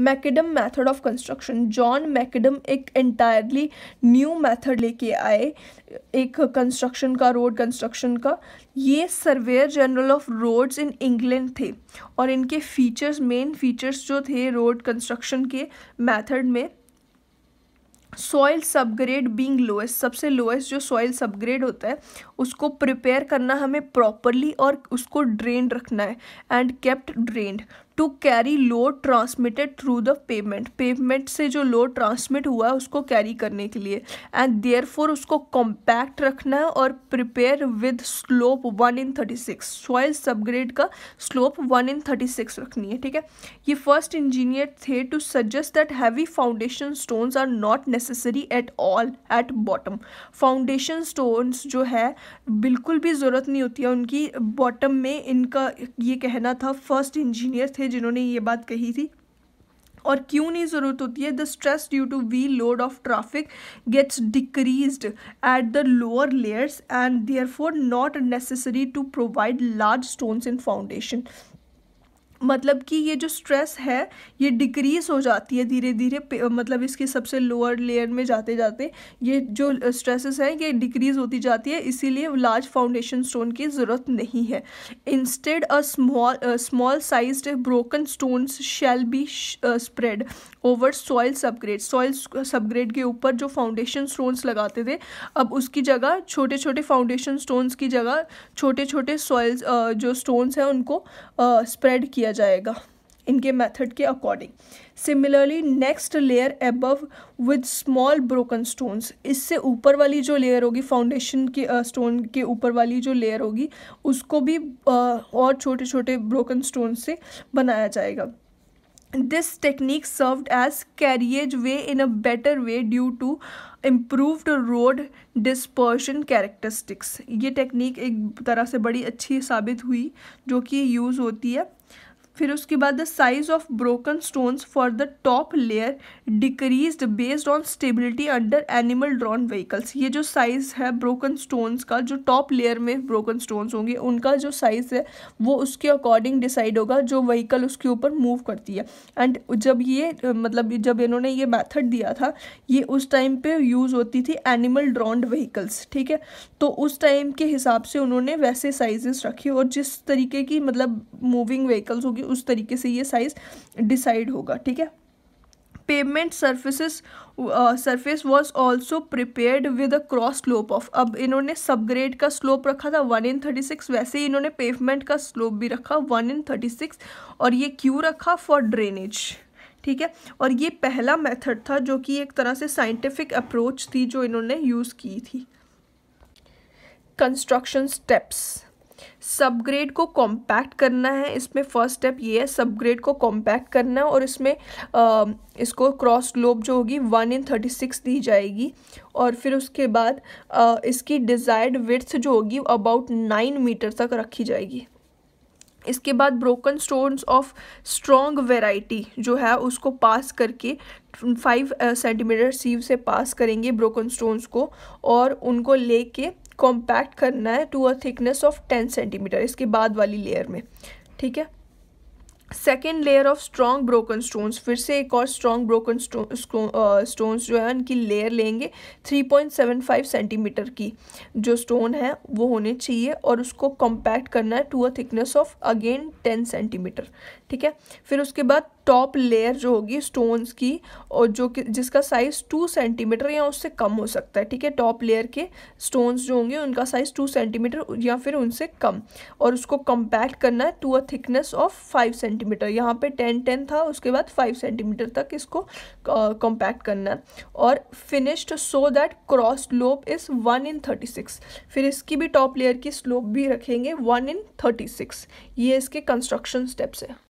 Macadam method of construction. John Macadam एक entirely new method लेके आए, एक कंस्ट्रक्शन का, रोड कंस्ट्रक्शन का। ये surveyor general of roads in England थे और इनके फीचर्स, मेन फीचर्स जो थे रोड कंस्ट्रक्शन के मेथड में, सॉइल सबग्रेड बीइंग लोएस्ट, सबसे लोएस्ट जो सॉइल सबग्रेड होता है, उसको प्रिपेयर करना हमें प्रॉपरली और उसको ड्रेन रखना है, and kept drained. To carry load transmitted through the pavement pavement से जो लोड ट्रांसमिट हुआ है, उसको कैरी करने के लिए। एंड देयर फोर उसको कॉम्पैक्ट रखना है और prepare with slope one in thirty six soil subgrade का slope one in thirty six रखनी है, ठीक है? ये फ़र्स्ट इंजीनियर थे to suggest that heavy foundation stones are not necessary at all at bottom foundation stones जो है, बिल्कुल भी ज़रूरत नहीं होती है उनकी। बॉटम में इनका ये कहना था फ़र्स्ट इंजीनियर थे जिन्होंने ये बात कही थी। और क्यों नहीं ज़रूरत होती है? The stress due to we load of traffic gets decrease at the lower layers and therefore not necessary to provide large stones in foundation मतलब कि ये जो स्ट्रेस है, ये डिक्रीज हो जाती है धीरे धीरे मतलब इसके सबसे लोअर लेयर में जाते जाते ये जो स्ट्रेसेस हैं, ये डिक्रीज होती जाती है, इसीलिए लार्ज फाउंडेशन स्टोन की ज़रूरत नहीं है। Instead a small small size broken stones shall be spread over soil subgrade soil subgrade के ऊपर जो फाउंडेशन स्टोन्स लगाते थे, अब उसकी जगह छोटे छोटे फाउंडेशन स्टोन्स की जगह छोटे छोटे सॉइल्स जो स्टोन्स हैं, उनको स्प्रेड किया जाएगा इनके मेथड के according. Similarly next layer above with small broken stones इससे ऊपर वाली जो लेयर होगी फाउंडेशन के स्टोन के ऊपर वाली जो लेयर होगी उसको भी uh, और छोटे छोटे ब्रोकन स्टोन से बनाया जाएगा। This technique served as carriage way in a better way due to improved road dispersion characteristics ये टेक्निक एक तरह से बड़ी अच्छी साबित हुई जो कि यूज़ होती है। फिर उसके बाद the size of broken stones for the top layer decrease based on stability under animal drawn vehicles ये जो साइज़ है ब्रोकन स्टोन्स का, जो टॉप लेयर में ब्रोकन स्टोन्स होंगे, उनका जो साइज़ है, वो उसके अकॉर्डिंग डिसाइड होगा जो व्हीकल उसके ऊपर मूव करती है। एंड जब ये मतलब जब इन्होंने ये मैथड दिया था, ये उस टाइम पे यूज़ होती थी एनिमल ड्रॉन्ड व्हीकल्स ठीक है? तो उस टाइम के हिसाब से उन्होंने वैसे साइजेस रखे और जिस तरीके की मतलब मूविंग व्हीकल्स होगी उस तरीके से ये साइज़ डिसाइड होगा, ठीक है? Pavement surfaces surface was also prepared with a cross slope of अब इन्होंने सब ग्रेड का स्लोप रखा था वन इन थर्टी सिक्स वैसे ही इन्होंने पेवमेंट का स्लोप भी रखा वन इन थर्टी सिक्स और ये क्यों रखा? फॉर ड्रेनेज ठीक है? और ये पहला मेथड था जो कि एक तरह से साइंटिफिक अप्रोच थी जो इन्होंने यूज़ की थी। कंस्ट्रक्शन स्टेप्स सबग्रेड को कॉम्पैक्ट करना है। इसमें फ़र्स्ट स्टेप ये है सबग्रेड को कॉम्पैक्ट करना है और इसमें आ, इसको क्रॉस ग्लोब जो होगी वन इन थर्टी सिक्स दी जाएगी। और फिर उसके बाद आ, इसकी डिज़ायर्ड विड्थ जो होगी अबाउट नाइन मीटर तक रखी जाएगी। इसके बाद broken stones of strong variety जो है उसको पास करके फाइव सेंटीमीटर सीव से पास करेंगे ब्रोकन स्टोन्स को और उनको लेके कॉम्पैक्ट करना है to a thickness of ten centimetre इसके बाद वाली लेयर में, ठीक है? Second layer of strong broken stones फिर से एक और स्ट्रॉन्ग ब्रोकन स्टोन्स जो है, उनकी लेयर लेंगे 3.75 सेंटीमीटर की जो स्टोन है, वो होने चाहिए और उसको कॉम्पैक्ट करना है to a thickness of again 10 centimetre ठीक है? फिर उसके बाद टॉप लेयर जो होगी स्टोन्स की, और जो कि, जिसका साइज़ टू सेंटीमीटर या उससे कम हो सकता है, ठीक है? टॉप लेयर के स्टोन्स जो होंगे, उनका साइज़ टू सेंटीमीटर या फिर उनसे कम। और उसको कंपैक्ट करना है to a thickness of five centimetre यहाँ पे टेन टेन था, उसके बाद फाइव सेंटीमीटर तक इसको कंपैक्ट करना है। और finished so that cross slope is one in thirty six फिर इसकी भी टॉप लेयर की स्लोप भी रखेंगे वन इन थर्टी सिक्स ये इसके कंस्ट्रक्शन स्टेप्स है।